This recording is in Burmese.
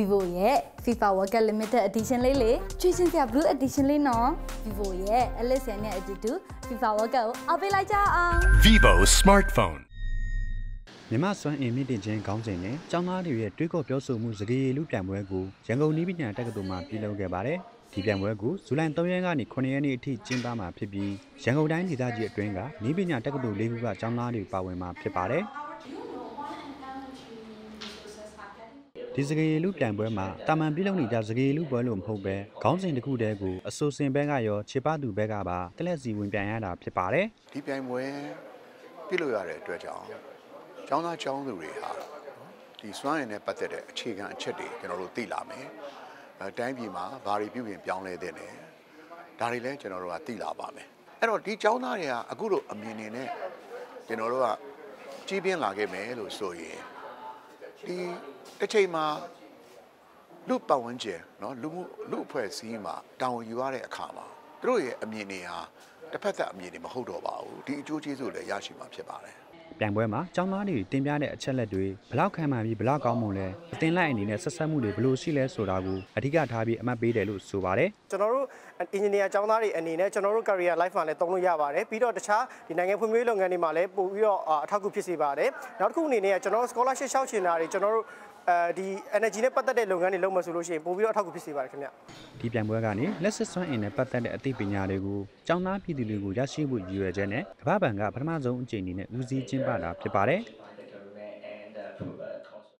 Vivo ရဲ့ FIFA World Cup Limited Edition လေးလေချွေးချင်းစရာ Blue Edition လေးနော် Vivo ရဲ့ Alice နဲ့အတူတူ FIFA World Cup ကိုအားပေးလိုက်ကြအောင် Vivo smartphone. မြမစွမ်းအင်မြင့်တင်ခြင်းခေါင်းစဉ်နဲ့ကျောင်းသားတွေရဲ့တွေးခေါ်ပြောဆိုမှုစကားရည်လူပြိုင်ပွဲကိုရန်ကုန်နည်းပညာတက္ကသိုလ်မှာပြုလုပ်ခဲ့ပါတယ်။ဒီပြိုင်ပွဲကိုဇူလိုင်3ရက်ကနေ9ရက်နေ့အထိကျင်းပမှာဖြစ်ပြီးရန်ကုန်တိုင်းဒေသကြီးအတွင်းကနည်းပညာတက္ကသိုလ်၄ခုကကျောင်းသားတွေပါဝင်မှာဖြစ်ပါတယ်။ ဒီစကေးလူပြိုင်ပွဲမှာတာမန်ပြုလုပ်နေကြစကေးလူပွဲလို့မဟုတ်ပဲခေါင်းစဉ်တစ်ခုတည်းကိုအဆိုစင်ဘက်ကရောခြေပသူဘက်ကပါတက်လက်စီဝင်ပြိုင်ရတာဖြစ်ပါတယ်ဒီပြိုင်ပွဲပြည့်လို့ရတဲ့အတွက်ကြောင့်ကျောင်းသားကျောင်းသူတွေဟာဒီစွမ်းရည်နဲ့ပတ်သက်တဲ့အခြေခံအချက်တွေကျွန်တော်တို့သိလာမယ်အဲတိုင်းပြည်မှာဘာတွေပြုပြင်ပြောင်းလဲတဲ့လဲဒါတွေလည်းကျွန်တော်တို့ကသိလာပါမယ်အဲ့တော့ဒီကျောင်းသားတွေကအခုလိုအမြင်နေနဲ့ကျွန်တော်တို့ကကြီးပြင်းလာခဲ့မယ်လို့ဆိုရင် ဒီတစ်ချိန်မှာလူပတ်ဝန်းကျင်เนาะလူမှုလူအဖွဲ့အစည်းမှာတာဝန်ယူရတဲ့အခါမှာသူတို့ရဲ့အမြင်တွေဟာတစ်ဖက်သက်အမြင်တွေမဟုတ်တော့ပါဘူးဒီအကျိုးကျေးဇူးလည်းရရှိမှာဖြစ်ပါတယ် ပြိုင်ပွဲမှာကျောင်းသားတွေတင်ပြတဲ့အချက်လက်တွေဘလောက်ခံမှန်ပြီးဘလောက်ကောင်းမွန်လဲအတင်လိုက်အနေနဲ့ဆက်ဆက်မှုတွေဘယ်လိုရှိလဲဆိုတာကိုအဓိကထားပြီးအမှတ်ပေးတယ်လို့ဆိုပါတယ်ကျွန်တော်တို့ engineer ကျောင်းသားတွေအနေနဲ့ကျွန်တော်တို့ career life မှာလည်းသုံးလို့ရပါတယ်ပြီးတော့တခြားဒီနိုင်ငံဖွံ့ဖြိုးရေးလုပ်ငန်းတွေမှာလည်းပို့ပြီးတော့အထောက်အကူဖြစ်စေပါတယ်နောက်တစ်ခုအနေနဲ့ကျွန်တော်တို့ scholarship ရှောက်ချင်တာတွေကျွန်တော်တို့ အဲဒီ energy နဲ့ပတ်သက်တဲ့လုပ်ငန်းတွေလုပ်မှဆိုလို့ရှိရင်ပို့ပြီးတော့အထောက်အကူဖြစ်စေပါတယ်ခင်ဗျဒီပြိုင်ပွဲကနေလက်စစ်စွမ်းအင်နဲ့ပတ်သက်တဲ့အသိပညာတွေကိုကျောင်းသားပြည်သူတွေကိုရရှိဖို့ရည်ရွယ်ချက်နဲ့ကမ္ဘာ့ဘဏ်ကပထမဆုံးအကြိမ်အနေနဲ့ဦးစီးကျင်းပတာဖြစ်ပါတယ် and uh,